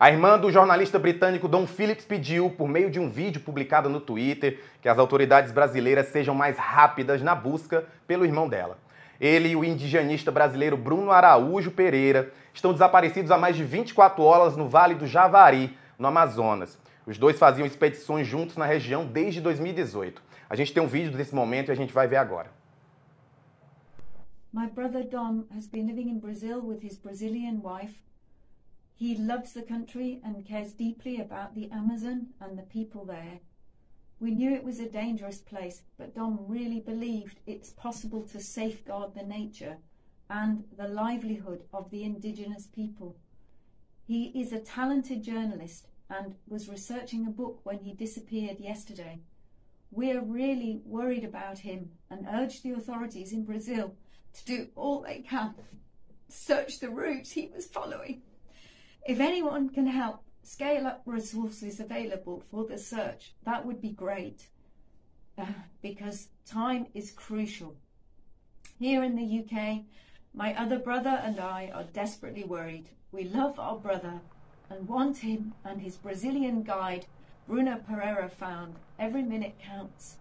A irmã do jornalista britânico Don Phillips pediu, por meio de um vídeo publicado no Twitter, que as autoridades brasileiras sejam mais rápidas na busca pelo irmão dela. Ele e o indigenista brasileiro Bruno Araújo Pereira estão desaparecidos há mais de 24 horas no Vale do Javari, no Amazonas. Os dois faziam expedições juntos na região desde 2018. A gente tem um vídeo desse momento e a gente vai ver agora. My brother Dom has been living in Brazil with his Brazilian wife. He loves the country and cares deeply about the Amazon and the people there. We knew it was a dangerous place, but Dom really believed it's possible to safeguard the nature and the livelihood of the indigenous people. He is a talented journalist and was researching a book when he disappeared yesterday. We're really worried about him and urge the authorities in Brazil to do all they can to search the routes he was following. If anyone can help scale up resources available for the search, that would be great uh, because time is crucial. Here in the UK, my other brother and I are desperately worried. We love our brother and want him and his Brazilian guide, Bruno Pereira, found. Every minute counts.